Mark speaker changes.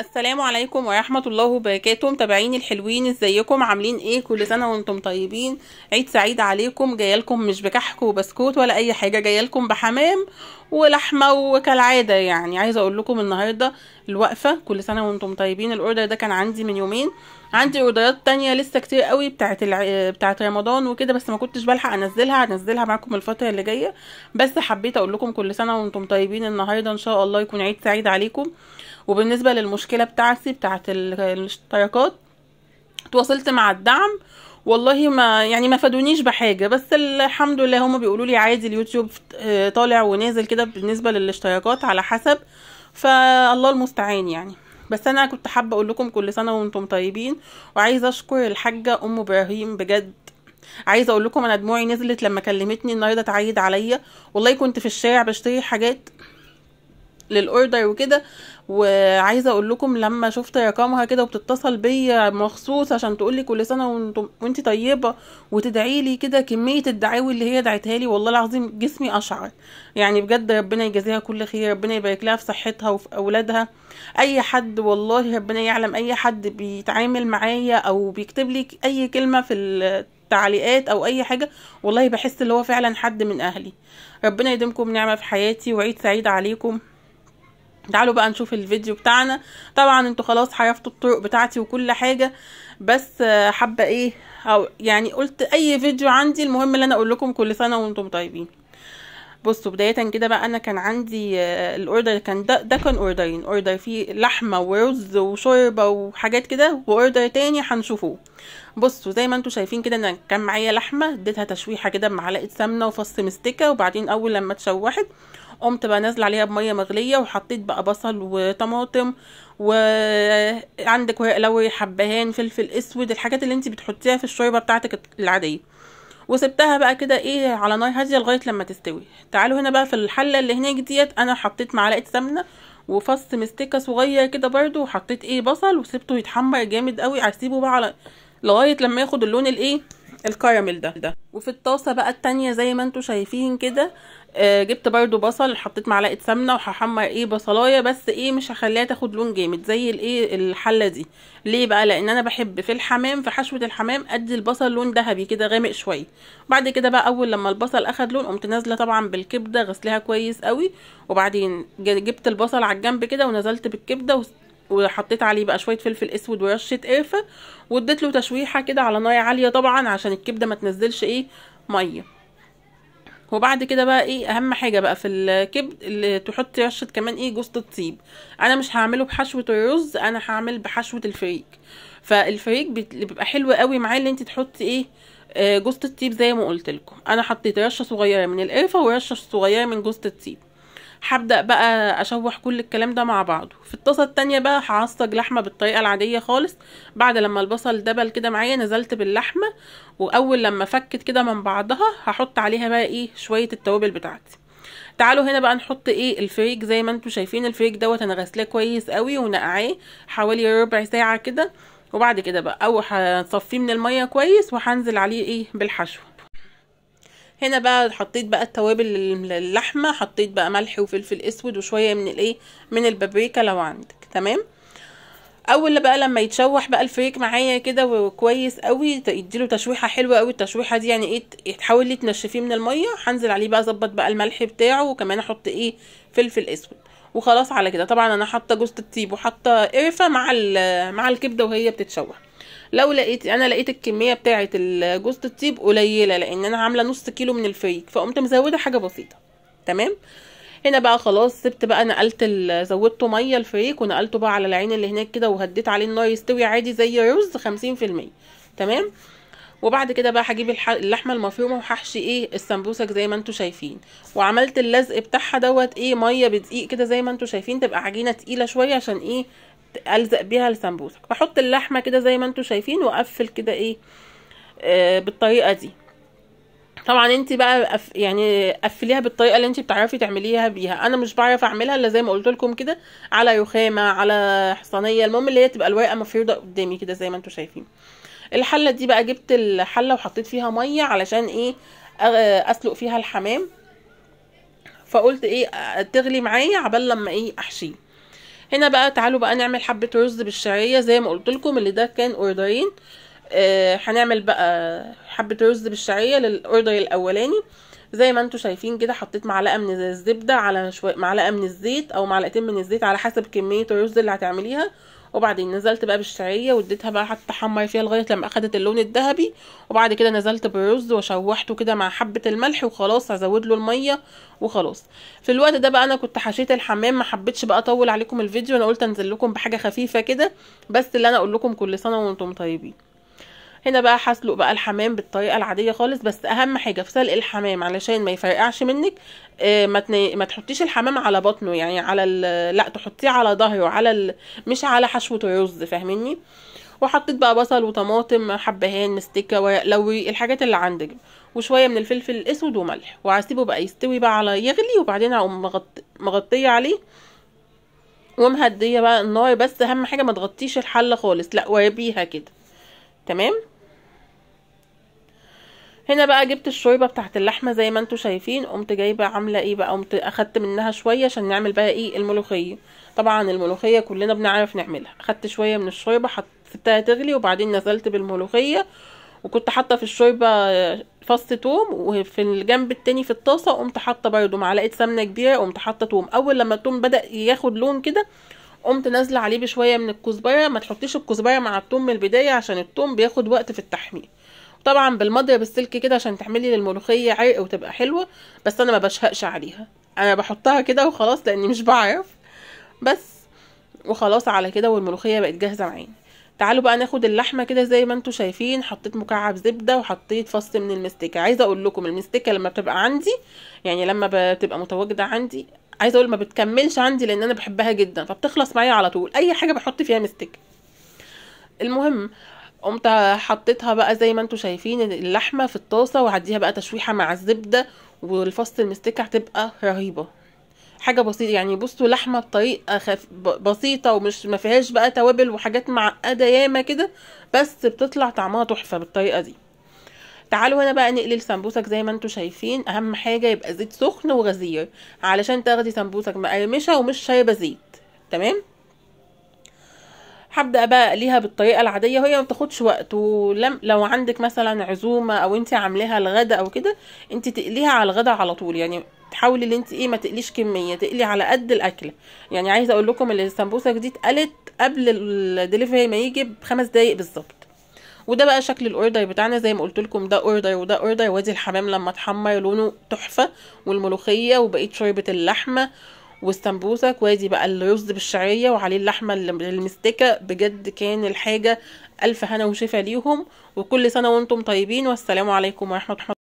Speaker 1: السلام عليكم ورحمة الله وبركاته. متابعين الحلوين ازيكم؟ عاملين إيه؟ كل سنة وأنتم طيبين. عيد سعيد عليكم. جايلكم مش بكحك وبسكوت ولا أي حاجة. جايلكم بحمام ولحمة وكالعادة يعني. عايزة أقول لكم النهاردة الوقفة كل سنة وأنتم طيبين. الأوردر ده كان عندي من يومين. عندي أوردرات تانية لسه كتير قوي بتاعت الع... بتاعت رمضان وكده بس ما كنتش بلحق أنزلها. هنزلها معاكم الفترة اللي جاية. بس حبيت أقول لكم كل سنة وأنتم طيبين النهاردة إن شاء الله يكون عيد سعيد عليكم. وبالنسبة للمشكلة بتاعتي بتاعت ال- الاشتراكات تواصلت مع الدعم. والله ما يعني ما فادونيش بحاجة. بس الحمد لله هما بيقولوا لي عادي اليوتيوب آه، طالع ونازل كده بالنسبة للاشتراكات على حسب فالله المستعان يعني. بس أنا كنت حابة أقول لكم كل سنة وأنتم طيبين وعايزة أشكر الحاجة أم إبراهيم بجد. عايزة أقول لكم أنا دموعي نزلت لما كلمتني النهارده تعيد عليا. والله كنت في الشارع بشتري حاجات للأوردر وكده وعايزة أقول لكم لما شفت رقمها كده وبتتصل بيا مخصوص عشان تقول لي كل سنة وأنتم وانت طيبة وتدعي لي كده كمية الدعاوي اللي هي دعتها لي والله العظيم جسمي أشعر. يعني بجد ربنا يجازيها كل خير ربنا يبارك لها في صحتها وفي أولادها. أي حد والله ربنا يعلم أي حد بيتعامل معايا أو بيكتب لي أي كلمة في التعليقات أو أي حاجة والله بحس اللي هو فعلا حد من أهلي. ربنا يديمكم نعمة في حياتي وعيد سعيد عليكم. تعالوا بقى نشوف الفيديو بتاعنا. طبعا أنتوا خلاص عرفتوا الطرق بتاعتي وكل حاجة بس آه، حابة إيه أو يعني قلت أي فيديو عندي المهم اللي أنا أقول لكم كل سنة وأنتم طيبين. بصوا بداية كده بقى أنا كان عندي آه، الأوردر كان ده, ده كان أوردرين. أوردر فيه لحمة ورز وشوربة وحاجات كده وأوردر تاني هنشوفوه بصوا زي ما أنتوا شايفين كده أنا كان معايا لحمة اديتها تشويحة كده بمعلقة سمنة وفص مستكة وبعدين أول لما اتشوحت قمت بقى نازلة عليها بمية مغلية وحطيت بقى بصل وطماطم وعندك ورق لوري حبهان فلفل أسود الحاجات اللي انت بتحطيها في الشوربة بتاعتك العادية. وسبتها بقى كده إيه على نار هادية لغاية لما تستوي. تعالوا هنا بقى في الحلة اللي هناك ديت أنا حطيت معلقة سمنة وفص مستكة صغير كده برضو وحطيت إيه بصل وسبته يتحمر جامد قوي. هسيبه بقى على لغاية لما ياخد اللون الايه الكراميل ده. ده وفي الطاسة بقى التانية زي ما أنتوا شايفين كده آه جبت برضو بصل حطيت معلقة سمنة وهحمر إيه بصلاية بس إيه مش هخليها تاخد لون جامد زي الايه الحلة دي. ليه بقى؟ لأن أنا بحب في الحمام في حشوة الحمام أدي البصل لون ذهبي كده غامق شوية. بعد كده بقى أول لما البصل أخد لون قمت نازلة طبعا بالكبدة غسلها كويس قوي. وبعدين جبت البصل على الجنب كده ونزلت بالكبدة وحطيت عليه بقى شوية فلفل أسود ورشة قرفة واديت له تشويحة كده على نار عالية طبعا عشان الكبدة ما تنزلش إيه مية. وبعد كده بقى إيه أهم حاجة بقى في الكبد اللي تحطي رشة كمان إيه جوز الطيب. أنا مش هعمله بحشوة الرز أنا هعمل بحشوة الفريك. فالفريك بيبقى حلو قوي معاه اللي أنت تحطي إيه آه، جوز الطيب زي ما قلت لكم. أنا حطيت رشة صغيرة من القرفة ورشة صغيرة من جوز الطيب. هبدأ بقى أشوح كل الكلام ده مع بعضه. في الطاسة التانية بقى هعصج لحمة بالطريقة العادية خالص. بعد لما البصل دبل كده معايا نزلت باللحمة وأول لما فكت كده من بعضها هحط عليها بقى إيه شوية التوابل بتاعتي. تعالوا هنا بقى نحط إيه الفريك. زي ما أنتوا شايفين الفريك دوت أنا غسلاه كويس قوي ونقعاه حوالي ربع ساعة كده. وبعد كده بقى أو هصفيه من المية كويس وهنزل عليه إيه بالحشو. هنا بقى حطيت بقى التوابل لل- اللحمة حطيت بقى ملح وفلفل أسود وشوية من الإيه من البابريكا لو عندك تمام؟ أول بقى لما يتشوح بقى الفريك معايا كده وكويس قوي يديله تشويحة حلوة قوي التشويحة دي يعني إيه تحاولي تنشفيه من المية هنزل عليه بقى أظبط بقى الملح بتاعه وكمان أحط إيه فلفل أسود. وخلاص على كده. طبعا أنا حاطة جوز الطيب وحاطة قرفة مع مع الكبدة وهي بتتشوح. لو لقيت أنا لقيت الكمية بتاعه ال- جوز الطيب قليلة لأن أنا عاملة نص كيلو من الفريك فقمت مزودة حاجة بسيطة. تمام؟ هنا بقى خلاص سبت بقى نقلت زودته مية الفريك ونقلته بقى على العين اللي هناك كده وهديت عليه النار يستوي عادي زي رز خمسين في المية. تمام؟ وبعد كده بقى هجيب اللحمة المفرومة وهحشي إيه السمبوسك زي ما أنتوا شايفين. وعملت اللزق بتاعها دوت إيه مية بدقيق كده زي ما أنتوا شايفين تبقى عجينة تقيلة شوية عشان إيه ألزق بيها السمبوسك بحط اللحمة كده زي ما أنتوا شايفين وأقفل كده إيه آه بالطريقة دي. طبعا انت بقى أف يعني قفليها بالطريقة اللي انت بتعرفي تعمليها بيها. أنا مش بعرف أعملها إلا زي ما قلت لكم كده على رخامه على صينيه المهم اللي هي تبقى الورقة مفروضه قدامي كده زي ما أنتوا شايفين. الحلة دي بقى جبت الحلة وحطيت فيها مية علشان إيه أسلق فيها الحمام. فقلت إيه تغلي معايا عبال لما إيه أحشيه. هنا بقى تعالوا بقى نعمل حبة رز بالشعرية زي ما قلت لكم اللي ده كان أوردرين. آه هنعمل بقى حبة رز بالشعرية للأوردر الأولاني. زي ما أنتم شايفين كده حطيت معلقة من الزبدة على شوية معلقة من الزيت أو معلقتين من الزيت على حسب كمية الرز اللي هتعمليها. وبعدين نزلت بقى بالشعرية واديتها بقى حتى احمر فيها لغاية لما أخدت اللون الذهبي وبعد كده نزلت بالرز وشوحته كده مع حبة الملح وخلاص هزود له المية وخلاص. في الوقت ده بقى أنا كنت حشيت الحمام ما حبيتش بقى أطول عليكم الفيديو أنا قلت أنزل لكم بحاجة خفيفة كده بس اللي أنا أقول لكم كل سنة وأنتم طيبين. هنا بقى هسلق بقى الحمام بالطريقة العادية خالص بس أهم حاجة في سلق الحمام علشان ما يفرقعش منك آه ما. ما تحطيش الحمام على بطنه يعني على ال... لا تحطيه على ظهره على ال... مش على حشوه الرز فاهميني وحطيت بقى بصل وطماطم حبهان مستكة ورق لوري الحاجات اللي عندك وشوية من الفلفل الأسود وملح وهسيبه بقى يستوي بقى على يغلي وبعدين هقوم مغط... مغطيه عليه ومهديه بقى النار بس أهم حاجة ما تغطيش الحلة خالص لا واربيها كده تمام هنا بقى جبت الشوربة بتاعت اللحمة زي ما أنتم شايفين. قمت جايبة عاملة إيه بقى؟ قمت أخدت منها شوية عشان نعمل بقى إيه؟ الملوخية. طبعا الملوخية كلنا بنعرف نعملها. أخدت شوية من الشوربة حطيتها تغلي وبعدين نزلت بالملوخية. وكنت حاطة في الشوربة فص توم وفي الجنب التاني في الطاسة قمت حاطة برده معلقة سمنة كبيرة. قمت حاطة توم. أول لما التوم بدأ ياخد لون كده قمت نازلة عليه بشوية من الكزبرة. ما تحطيش الكزبرة مع التوم من البداية عشان التوم بياخد وقت في التحمير. طبعا بالمضرب السلك كده عشان تعملي للملوخية عرق وتبقى حلوة بس أنا ما بشهقش عليها. أنا بحطها كده وخلاص لأني مش بعرف. بس وخلاص على كده والملوخية بقت جاهزة معانا تعالوا بقى ناخد اللحمة كده زي ما أنتم شايفين حطيت مكعب زبدة وحطيت فص من المستكة. عايزة أقول لكم المستكة لما بتبقى عندي يعني لما بتبقى متواجدة عندي عايزة أقول ما بتكملش عندي لأن أنا بحبها جدا فبتخلص معايا على طول. أي حاجة بحط فيها مستكة. المهم قمت حطيتها بقى زي ما أنتم شايفين اللحمة في الطاسة وهديها بقى تشويحة مع الزبدة والفص المستكة هتبقى رهيبة. حاجة بسيطة يعني بصوا لحمة بطريقه خف... بسيطة ومش ما فيهاش بقى توابل وحاجات معقدة ياما كده بس بتطلع طعمها تحفة بالطريقة دي. تعالوا هنا بقى نقلي السمبوسك زي ما أنتم شايفين. أهم حاجة يبقى زيت سخن وغزير علشان تاخدي سمبوسك مقرمشة ومش شايبة زيت. تمام؟ هبدأ بقى أقليها بالطريقة العادية وهي ما بتاخدش وقت. ولم لو عندك مثلا عزومة أو انت عاملاها الغدا أو كده انت تقليها على الغدا على طول. يعني تحاولي ان انت إيه ما تقليش كمية تقلي على قد الاكله يعني عايزة أقول لكم إن السمبوسك دي اتقلت قبل الدليفري ما يجي بخمس دقايق بالظبط. وده بقى شكل ال order بتاعنا. زي ما قلت لكم ده order وده order. وادي الحمام لما اتحمر لونه تحفة والملوخية وبقية شوربة اللحمة. والسمبوسك وادي بقى الرز بالشعرية وعليه اللحمة المستكة. بجد كان الحاجة ألف هنا وشفا ليهم. وكل سنة وأنتم طيبين والسلام عليكم ورحمة الله.